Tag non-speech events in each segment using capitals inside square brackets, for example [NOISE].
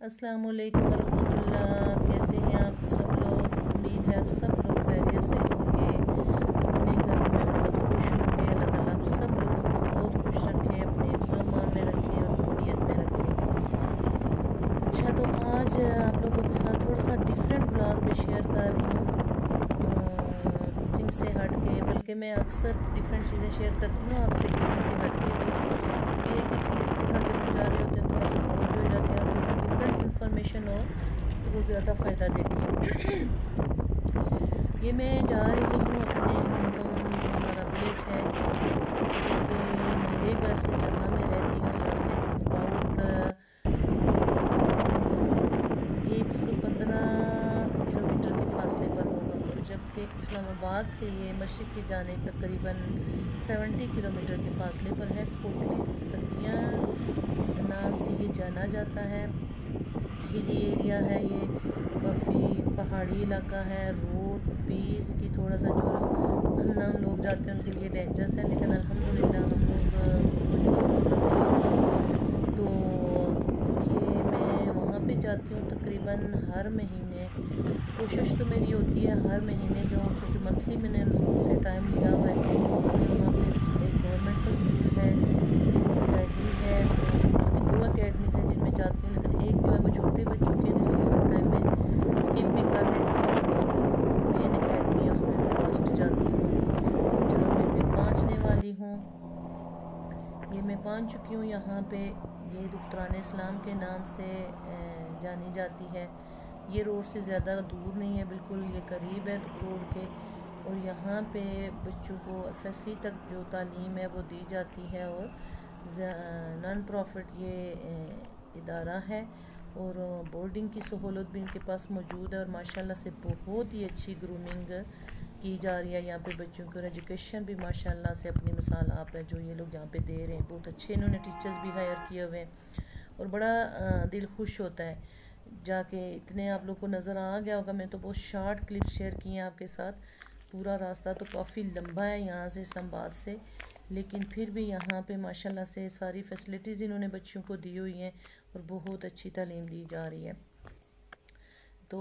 السلام علیکم ورحمۃ اللہ۔ کیسے ہیں آپ سب لوگ؟ امید ہے سب لوگ خیریت سے ہوں گے۔ اپنے گھروں میں بہت خوش ہوں گے۔ اللہ تعالیٰ آپ سب لوگوں کو بہت خوش رکھے، اپنے امان میں رکھے اور حفیت میں رکھے۔ اچھا تو آج آپ لوگوں کے ساتھ تھوڑا سا ڈیفرنٹ بلاگ میں شیئر کر رہی ہوں۔ کوکنگ سے ہٹ کے، بلکہ میں اکثر ڈیفرنٹ چیزیں شیئر کرتی ہوں آپ سے کوکنگ سے ہٹ کے بھی۔ ایک ہی چیز کے ساتھ جب جا رہے ہوتے ہیں، تھوڑا سا بہت بھی ہو جاتے ہیں تھوڑا سا ڈفرینٹ انفارمیشن ہو تو وہ زیادہ فائدہ دیتی ہے۔ یہ میں جا رہی ہوں اپنے ہوم ٹاؤن جو ہمارا ولیج ہے، جو کہ میرے گھر سے جہاں میں رہتی ہوں، یہاں سے اباؤٹ ایک سو پندرہ کلو میٹر کے فاصلے پر ہوگا۔ اور جبکہ اسلام آباد سے یہ مشرق کی جانب تقریباً سیونٹی کلو میٹر کے فاصلے پر ہے۔ کوٹلی ستیاں نام سے یہ جانا جاتا ہے۔ ہلی ایریا ہے یہ۔ کافی پہاڑی علاقہ ہے روڈ بھی اس کی تھوڑا سا جو ان لوگ جاتے ہیں ان کے لیے ڈینجرس ہے، لیکن الحمدللہ ہم لوگ تو یہ میں وہاں پہ جاتی ہوں تقریباً ہر مہینے۔ کوشش تو میری ہوتی ہے ہر مہینے جو کیونکہ منتھلی میں نے لوگوں سے ٹائم لیا ہوا ہے وہاں پہ ایک گورنمنٹ کا اسکول ہے ایک اکیڈمی ہے دو اکیڈمیز ہیں جن میں جاتی ہوں لیکن ایک جو ہے وہ چھوٹے بچوں کے جس لیے سم ٹائم میں اسکپ بھی کر دیتی ہوں لیکن جو مین اکیڈمی ہے اس میں میں فسٹ جاتی ہوں جہاں پہ میں پہنچنے والی ہوں پہنچ چکی ہوں، یہاں پہ یہ دختران اسلام کے نام سے جانی جاتی ہے۔ یہ روڈ سے زیادہ دور نہیں ہے، بالکل یہ قریب ہے روڈ کے۔ اور یہاں پہ بچوں کو ایف ایس سی تک جو تعلیم ہے وہ دی جاتی ہے اور نان پروفٹ یہ ادارہ ہے۔ اور بورڈنگ کی سہولت بھی ان کے پاس موجود ہے اور ماشاءاللہ سے بہت ہی اچھی گرومنگ کی جا رہی ہے یہاں پہ بچوں کی اور ایجوکیشن بھی ماشاءاللہ سے اپنی مثال آپ ہے جو یہ لوگ یہاں پہ دے رہے ہیں۔ بہت اچھے انہوں نے ٹیچرز بھی ہائر کیے ہوئے ہیں اور بڑا دل خوش ہوتا ہے۔ جا کے اتنے آپ لوگ کو نظر آ گیا ہوگا، میں تو بہت شارٹ کلپ شیئر کی ہیں آپ کے ساتھ۔ پورا راستہ تو کافی لمبا ہے یہاں سے اسلام آباد سے۔ لیکن پھر بھی یہاں پہ ماشاءاللہ سے ساری فیسلٹیز انہوں نے بچوں کو دی ہوئی ہیں اور بہت اچھی تعلیم دی جا رہی ہے۔ تو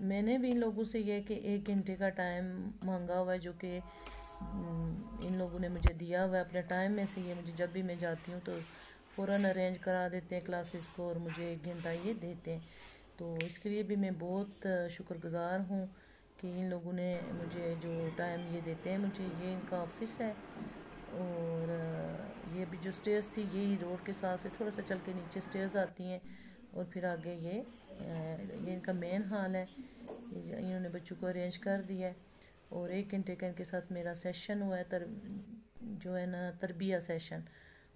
میں نے بھی ان لوگوں سے یہ کہ ایک گھنٹے کا ٹائم مانگا ہوا ہے جو کہ ان لوگوں نے مجھے دیا ہوا ہے اپنے ٹائم میں سے یہ مجھے جب بھی میں جاتی ہوں تو فوراً ارینج کرا دیتے ہیں کلاسز کو اور مجھے ایک گھنٹہ یہ دیتے ہیں۔ تو اس کے لیے بھی میں بہت شکر گزار ہوں کہ ان لوگوں نے مجھے جو ٹائم یہ دیتے ہیں، مجھے یہ ان کا آفس ہے۔ اور یہ بھی جو سٹیئرز تھی، یہی روڈ کے ساتھ سے تھوڑا سا چل کے نیچے سٹیئرز آتی ہیں اور پھر آگے یہ یہ ان کا مین حال ہے۔ انہوں نے بچوں کو ارینج کر دیا ہے۔ اور ایک گھنٹے کا ان کے ساتھ میرا سیشن ہوا ہے، تر، جو ہے نا، تربیہ سیشن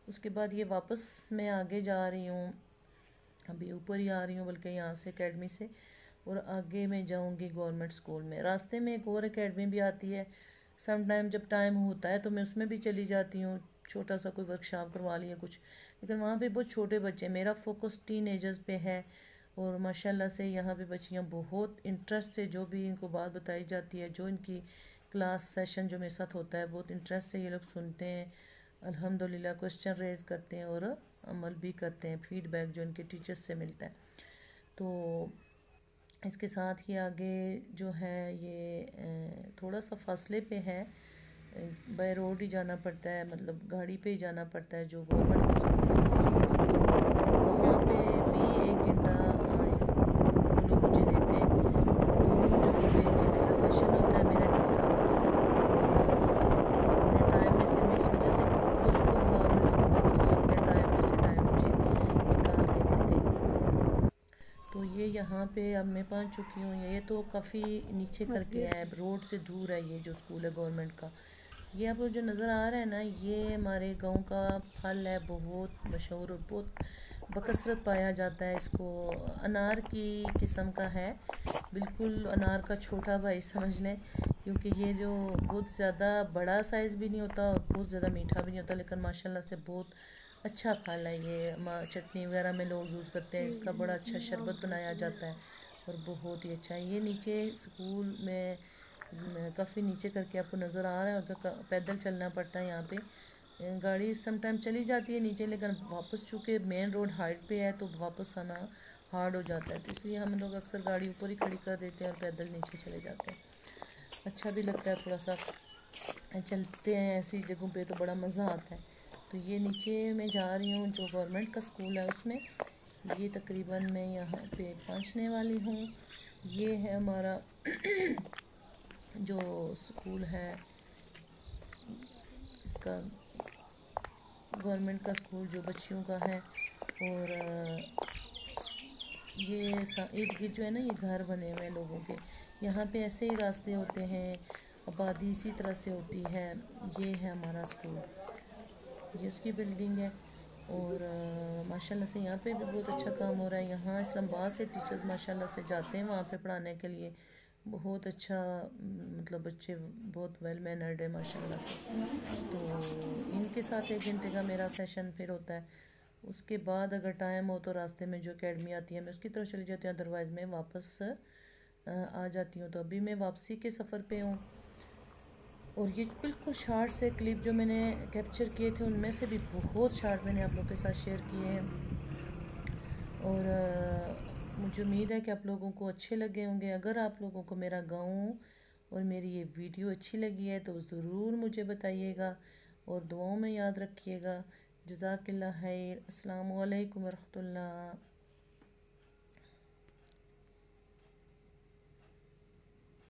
اس کے بعد یہ واپس میں آگے جا رہی ہوں۔ ابھی اوپر ہی آ رہی ہوں، بلکہ یہاں سے اکیڈمی سے۔ اور آگے میں جاؤں گی گورنمنٹ اسکول میں۔ راستے میں ایک اور اکیڈمی بھی آتی ہے۔ سم ٹائم جب ٹائم ہوتا ہے تو میں اس میں بھی چلی جاتی ہوں۔ چھوٹا سا کوئی ورکشاپ کروا لیا کچھ۔ لیکن وہاں پہ بہت چھوٹے بچے میرا فوکس ٹین ایجز پہ ہے۔ اور ماشاءاللہ سے یہاں پہ بچیاں بہت انٹرسٹ سے جو بھی ان کو بات بتائی جاتی ہے، جو ان کی کلاس سیشن جو میرے ساتھ ہوتا ہے، بہت انٹرسٹ سے یہ لوگ سنتے ہیں۔ الحمدللہ کوشچن ریز کرتے ہیں اور عمل بھی کرتے ہیں فیڈ بیک جو ان کے ٹیچرز سے ملتا ہے۔ تو اس کے ساتھ ہی آگے جو ہے یہ تھوڑا سا فاصلے پہ ہے۔ بائی روڈ ہی جانا پڑتا ہے مطلب گاڑی پہ ہی جانا پڑتا ہے جو گورنمنٹ کا اسکول ہے۔ وہاں پہ بھی ایک گھنٹہ وہ لوگ مجھے دیتے ہیں دونوں جو ایک گھنٹے کا سیشن ہوتا ہے میرا ان کے ساتھ اپنے ٹائم میں سے میں اس وجہ سے بہت شکر گزار ہوں لوگوں پہ کہ یہ اپنے ٹائم میں سے ٹائم مجھے نکال کے دیتے تو یہ یہاں پہ اب میں پہنچ چکی ہوں، یہ تو کافی نیچے کر کے ہے روڈ سے دور ہے یہ جو اسکول ہے گورنمنٹ کا۔ یہ آپ کو جو نظر آ رہا ہے نا، یہ ہمارے گاؤں کا پھل ہے، بہت مشہور اور بہت بکثرت پایا جاتا ہے۔ اس کو انار کی قسم کا ہے، بالکل انار کا چھوٹا بھائی سمجھ لیں، کیونکہ یہ جو بہت زیادہ بڑا سائز بھی نہیں ہوتا اور بہت زیادہ میٹھا بھی نہیں ہوتا، لیکن ماشاءاللہ سے بہت اچھا پھل ہے یہ چٹنی وغیرہ میں لوگ یوز کرتے ہیں، اس کا بڑا اچھا شربت بنایا جاتا ہے اور بہت ہی اچھا ہے۔ یہ نیچے اسکول میں کافی نیچے کر کے آپ کو نظر آ رہا ہے پیدل چلنا پڑتا ہے یہاں پہ۔ گاڑی سم ٹائم چلی جاتی ہے نیچے، لیکن واپس چونکہ مین روڈ ہائٹ پہ ہے تو واپس آنا ہارڈ ہو جاتا ہے، تو اس لیے ہم لوگ اکثر گاڑی اوپر ہی کھڑی کر دیتے ہیں اور پیدل نیچے چلے جاتے ہیں۔ اچھا بھی لگتا ہے تھوڑا سا۔ چلتے ہیں ایسی جگہوں پہ تو بڑا مزہ آتا ہے۔ تو یہ نیچے میں جا رہی ہوں، جو گورنمنٹ کا اسکول ہے اس میں، یہ تقریباً میں یہاں پہ پہنچنے والی ہوں۔ یہ ہے ہمارا [CLEARS THROAT] جو اسکول ہے، اس کا گورنمنٹ کا اسکول جو بچیوں کا ہے۔ اور یہ ارد گرد جو ہے نا، یہ گھر بنے ہوئے ہیں لوگوں کے۔ یہاں پہ ایسے ہی راستے ہوتے ہیں، آبادی اسی طرح سے ہوتی ہے۔ یہ ہے ہمارا اسکول یہ اس کی بلڈنگ ہے اور ماشاء اللہ سے یہاں پہ بھی بہت اچھا کام ہو رہا ہے یہاں اسلام آباد سے ٹیچرز ماشاء اللہ سے جاتے ہیں وہاں پہ پڑھانے کے لیے بہت اچھا مطلب بچے بہت ویل مینرڈ ہے ماشاء اللہ سے تو ان کے ساتھ ایک گھنٹے کا میرا سیشن پھر ہوتا ہے اس کے بعد اگر ٹائم ہو تو راستے میں جو اکیڈمی آتی ہے میں اس کی طرف چلی جاتی ہوں ادروائز میں واپس آ جاتی ہوں تو ابھی میں واپسی کے سفر پہ ہوں اور یہ بالکل شارٹ سے کلپ جو میں نے کیپچر کیے تھے، ان میں سے بھی بہت شارٹ میں نے آپ لوگ کے ساتھ شیئر کیے ہیں۔ اور مجھے امید ہے کہ آپ لوگوں کو اچھے لگے ہوں گے۔ اگر آپ لوگوں کو میرا گاؤں اور میری یہ ویڈیو اچھی لگی ہے، تو ضرور مجھے بتائیے گا اور دعاؤں میں یاد رکھیے گا۔ جزاک اللہ خیر۔ السلام علیکم ورحمۃ اللہ۔